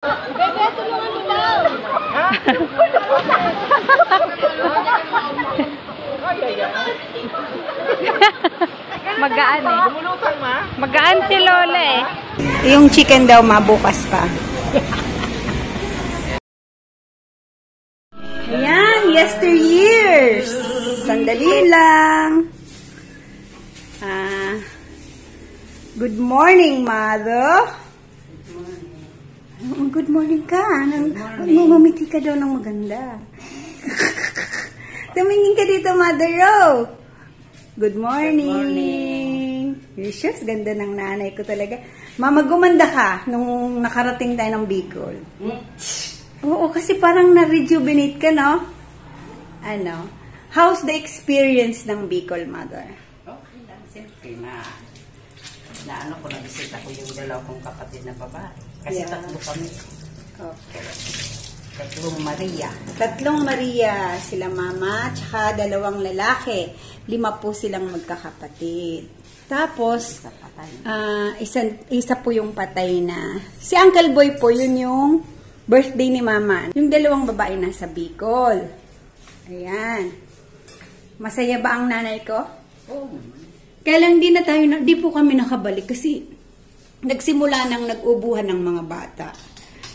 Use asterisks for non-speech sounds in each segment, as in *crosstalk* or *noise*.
Bebe, tulungan mo daw. Magaan eh. Lumulutang ma. Magaan si Lola eh. Yung chicken daw mabukas pa. Ayan, yesteryears. Sandali lang. Ah, good morning, mother. Good morning ka. Nang, Mamamiti ka daw ng maganda. *laughs* Tumingin ka dito, mother Ro. Good morning. Yes, yes, ganda ng nanay ko talaga. Mama, gumanda ka nung nakarating tayo ng Bicol. Oo, kasi parang na-rejuvenate ka, no? Ano? How's the experience ng Bicol, mother? Okay lang, siyempre na. Na ano ko, nabisita ko yung dalawa kong kapatid na babae. Kasi Yeah. tatlo kami. Okay. Tatlong Maria. Tatlong Maria, sila mama, tsaka dalawang lalaki. Lima po silang magkakapatid. Tapos, ah isa, isa po yung patay na. Si Uncle Boy po, yun yung birthday ni mama. Yung dalawang babae nasa Bicol. Ayan. Masaya ba ang nanay ko? Oo. Kaya lang di na tayo, na, di po kami nakabalik kasi nagsimula nang nag-ubuhan ng mga bata.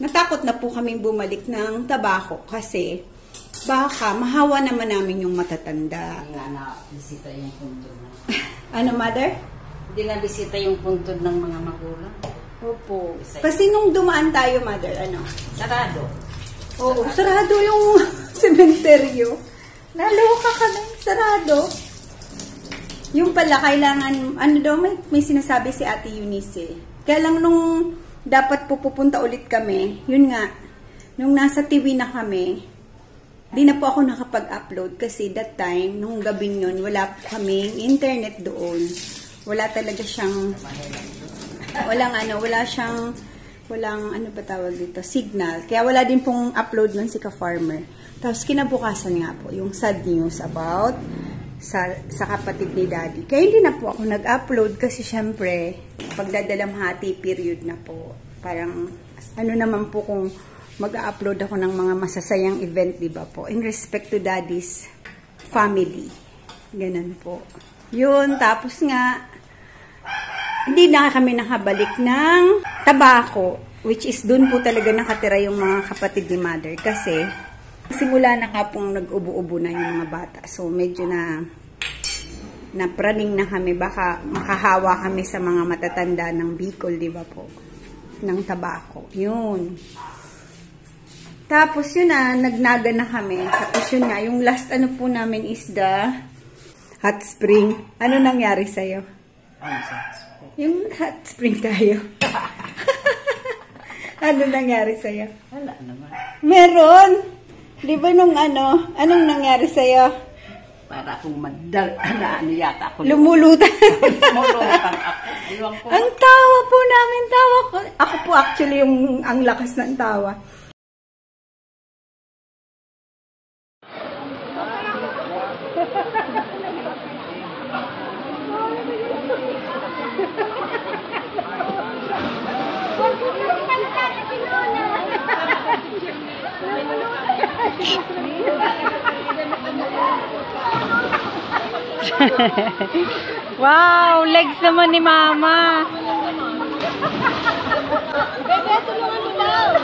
Natakot na po kaming bumalik ng tabako kasi baka mahawa naman namin yung matatanda. Hindi nga na-bisita yung puntod. *laughs* Ano, mother? Hindi na-bisita yung puntod ng mga magulang. Opo. Kasi nung dumaan tayo, mother, ano? Sarado. Oo, sarado yung *laughs* sementeryo. Naloka kami, sarado. Yung pala, kailangan, ano daw, may, may sinasabi si Ate Eunice eh. Kaya lang nung dapat pupunta ulit kami, yun nga, nung nasa TV na kami, di na po ako nakapag-upload kasi that time, nung gabing yun, wala kaming internet doon. Wala talaga siyang, walang ano, wala siyang, walang ano ba tawag dito, signal. Kaya wala din pong upload nun si ka-farmer. Tapos kinabukasan nga po, yung sad news about sa, sa kapatid ni daddy. Kaya hindi na po ako nag-upload kasi syempre, pagdadalamhati period na po. Parang, ano naman po kung mag-upload ako ng mga masasayang event, di ba po? In respect to daddy's family. Ganun po. Yun, tapos nga, hindi na kami nakabalik ng tabako, which is dun po talaga nakatira yung mga kapatid ni mother. Kasi, simula na nga pong nag-ubo-ubo na yung mga bata. So, medyo na napraning na kami. Baka makahawa kami sa mga matatanda ng Bicol, di ba po? Ng tabako. Yun. Tapos yun na, nagnaga na kami. Tapos yun nga, yung last ano po namin is the hot spring. Ano nangyari sa'yo? Sa Yung hot spring tayo. *laughs* ano nangyari sa'yo? Wala naman. Meron! Di ba nung ano, anong nangyari sa'yo? Para akong madal... *clears throat* Na ano yata ako. Lumulutan. Lumulutang ako. Ang tawa po namin, tawa ko. Ako po actually yung ang lakas ng tawa. *laughs* Wow, legs naman ni Mama. Bebe, tulungan mo daw.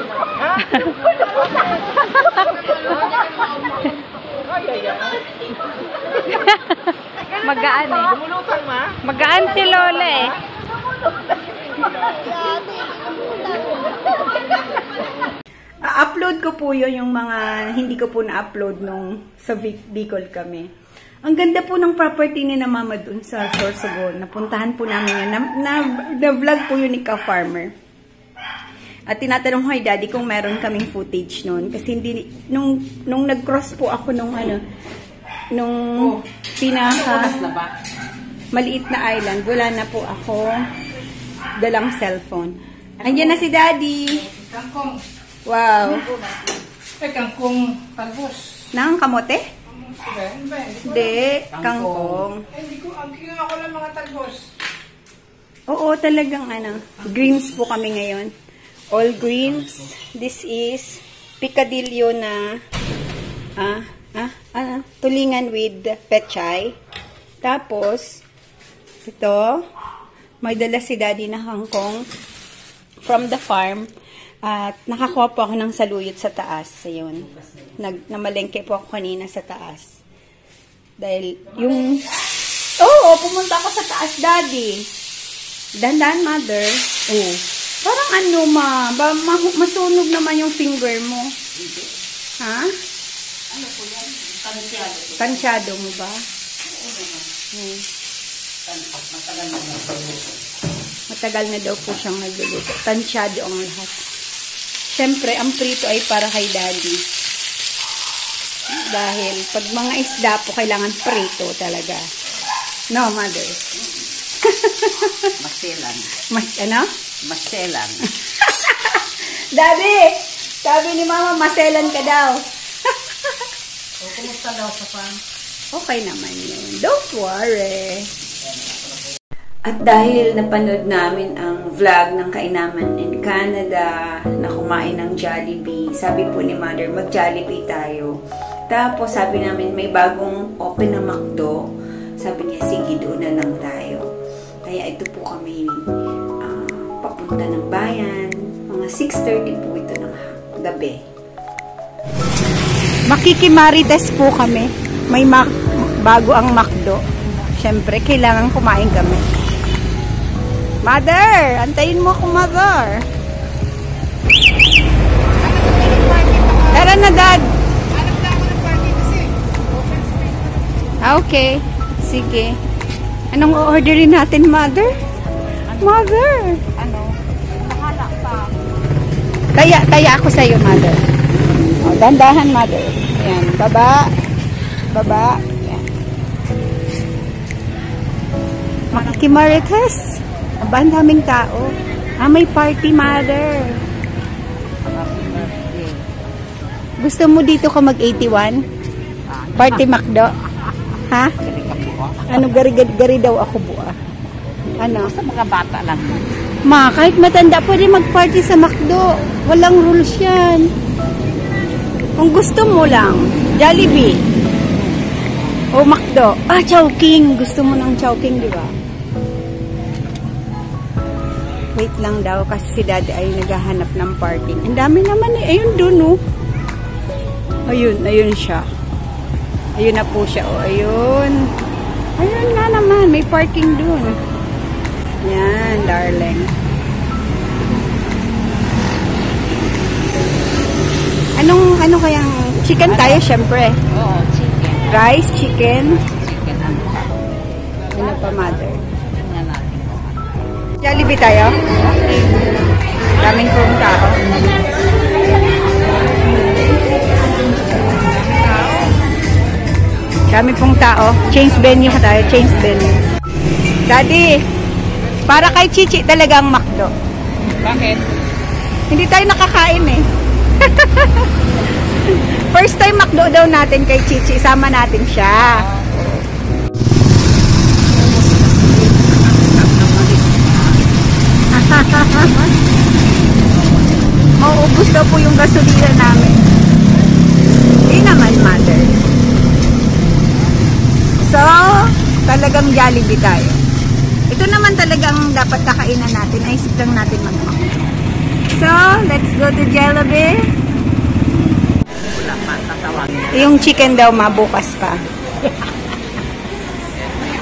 Magaan eh. Magaan si Lola eh. *laughs* upload ko po yun yung mga hindi ko po na-upload nung sa Bicol kami. Ang ganda po ng property ni na mama dun sa Sorsogon. Napuntahan po namin yan. Na, na, na-vlog po yun ni Ka-Farmer. At tinatanong kay daddy kung meron kaming footage noon. Kasi hindi, nung, nung nag-cross po ako nung ano, nung pinaka na ba? maliit na island, wala na po ako dalang cellphone. Andiyan na si daddy. Kangkong. Wow. Eh, kangkong talbos. Nang kamote? Hindi, Kangkong. kangkong. Eh, hindi ko, ang kinuha ko lang mga talbos. Oo, talagang ano, greens po kami ngayon. all greens. This is picadillo na ah, ah, ah, tulingan with pechay. Tapos, ito, may dala si daddy na kangkong from the farm. At nakakuha po ako ng saluyot sa taas. Ayun. Nag, namalengke po ako kanina sa taas. Dahil yung... Oo, pumunta ako sa taas, daddy. Dandan, mother. Oh. Parang ano, ma, ba, ma, masunog naman yung finger mo. Ha? Ano po yan? Tansyado. Tansyado mo ba? Hmm. Tansyado. Matagal na nagpapalito. Matagal na daw po siyang nagluluto. Tansyado ang lahat. Siyempre, ang prito ay para kay daddy. Dahil pag mga isda po, kailangan prito talaga. No, mother? Maselan. Mas, ano? Maselan. *laughs* Daddy! Sabi ni mama, maselan ka daw. o, kumusta daw sa farm? Okay naman yun. Don't worry. At dahil napanood namin ang vlog ng Kainaman in Canada na kumain ng Jollibee, sabi po ni Mother, mag-Jollibee tayo. Tapos sabi namin, may bagong open na McDo. Sabi niya, sige, doon na lang tayo. Kaya ito po kami ah, papunta ng bayan. Mga 6.30 po ito ng gabi. Makikimarites po kami. May bago ang McDo. Siyempre, kailangan kumain kami. Mother! Antayin mo ako, mother. Tara na, dad. Ah, okay. Sige. Anong orderin natin, mother? Mother! Ano? Nahala pa. Taya, taya ako sa iyo, mother. O, dandahan, mother. Ayan, baba. Baba. Ayan. Makikimarites. Aba, ang daming tao. Ah, may party, mother. Gusto mo dito ka mag-81? Party McDo? Ha? Ano, gari-gari daw ako buha. Ano? Sa mga bata lang. Ma, kahit matanda, pwede mag-party sa McDo. Walang rules yan. Kung gusto mo lang, Jollibee. O McDo. Ah, Chowking. Gusto mo ng Chowking, di ba? Wait lang daw kasi si daddy ay naghahanap ng parking. Ang dami naman eh. Ayun dun, oh. Ayun, ayun siya. Ayun na po siya, oh. Ayun. Ayun nga naman. May parking dun. Yan, darling. Anong, ano kayang, chicken tayo, syempre. Oo, chicken. Rice, chicken. Chicken ano. Ano pa, mother? Jollibee tayo? Daming pong tao. Dami pong tao. Change venue tayo. Change venue. Daddy, para kay Chichi talaga ang McDo. Bakit? Hindi tayo nakakain eh. *laughs* First time McDo daw natin kay Chichi. Sama natin siya. *laughs* Mauubos daw po yung gasolina namin. Hindi naman, mother. So, talagang Jollibee tayo. Ito naman talagang dapat kakainan natin. Naisip lang natin mag So, let's go to Jollibee. Yung chicken daw mabukas pa.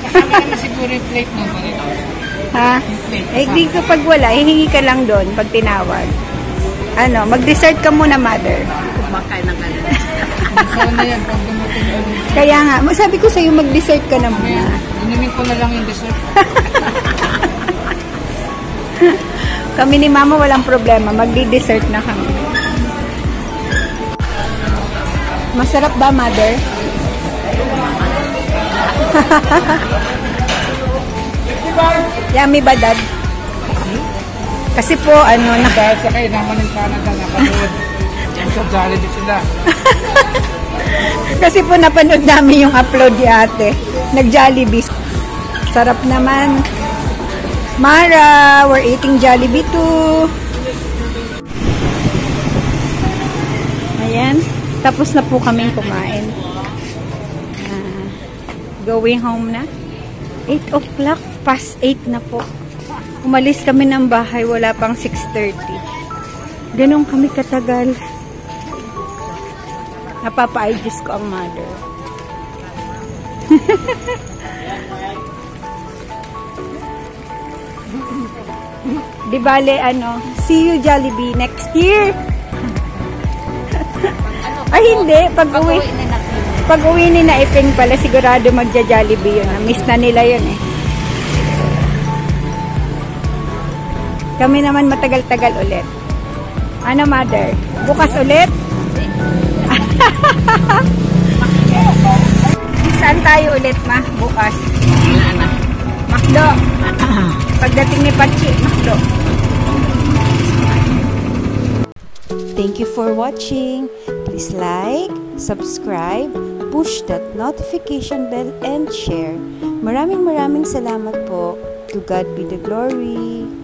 Kasama naman siguro yung plate ng ganito. Ha? Eh, di kapag wala, hihingi ka lang doon pag tinawag. Ano, mag-dessert ka muna, mother. Kumakain ng ganito. Sana yan, pag *laughs* dumating. Kaya nga, sabi ko sa'yo, mag-dessert ka na muna. Inumin ko na lang yung dessert. *laughs* Kami ni mama walang problema, magdi-dessert na kami. Masarap ba, mother? *laughs* Yummy ba, dad? Kasi po, ano, na, Dahil sa kayo naman ng Canada, napanood. *laughs* Sa Jollibee sila. kasi po napanood namin yung upload ni ate. Nag-Jollibee. Sarap naman. Mara, we're eating Jollibee too. Ayan. Tapos na po kaming kumain. Ah, going home na. 8 o'clock. Past 8 na po. Umalis kami ng bahay. Wala pang 6.30. Ganon kami katagal. Napapa-aegis ko ang mother. *laughs* Di bale, ano, see you Jollibee next year. *laughs* Ay, hindi. Pag uwi, pag uwi ni Naiping pala, sigurado magja-Jollibee yun. Na-miss na nila yun eh. Kami naman matagal-tagal ulit. Ano, mother? Bukas ulit? *laughs* Saan tayo ulit, ma? Bukas. Makdo. Pagdating ni Pachi, Makdo. Thank you for watching. Please like, subscribe, push that notification bell, and share. Maraming maraming salamat po. To God be the glory.